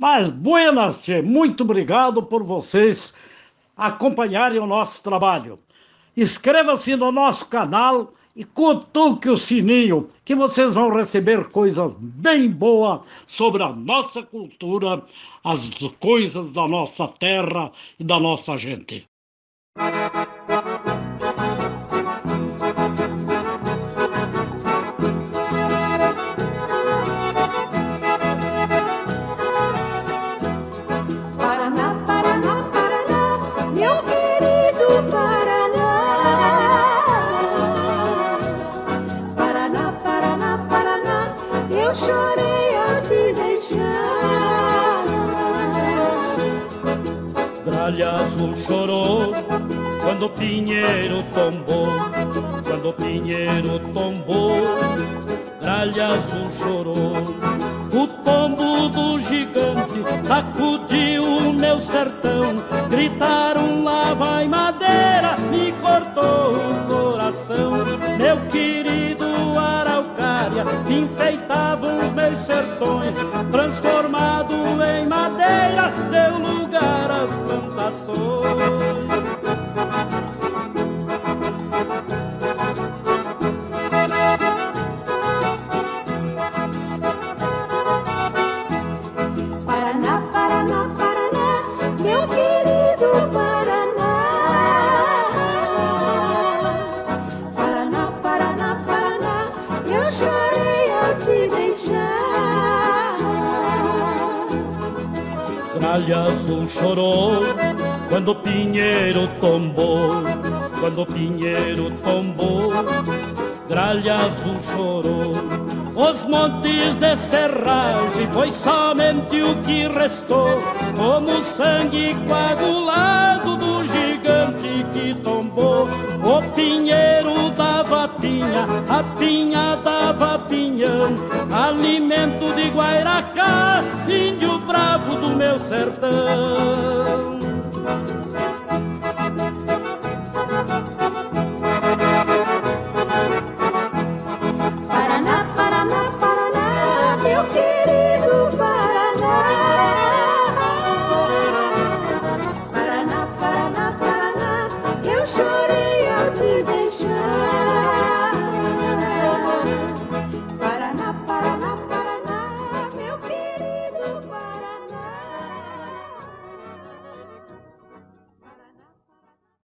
Mas, buenas, tchê, muito obrigado por vocês acompanharem o nosso trabalho. Inscreva-se no nosso canal e cutuque o sininho, que vocês vão receber coisas bem boas sobre a nossa cultura, as coisas da nossa terra e da nossa gente. Azul chorou quando o pinheiro tombou, quando o pinheiro tombou, gralha azul chorou. O tombo do gigante sacudiu o meu sertão, gritaram lá vai madeira, me cortou o coração. Meu querido araucária, enfeitava os meus sertões, transformado Gralha azul chorou quando pinheiro tombou, quando pinheiro tombou, gralha azul chorou. Os montes de serragem foi somente o que restou, como sangue coagulado do gigante que tombou. O pinheiro dava pinha, a pinha dava pinhão, alimento de Guairacá, índio bravo do meu sertão.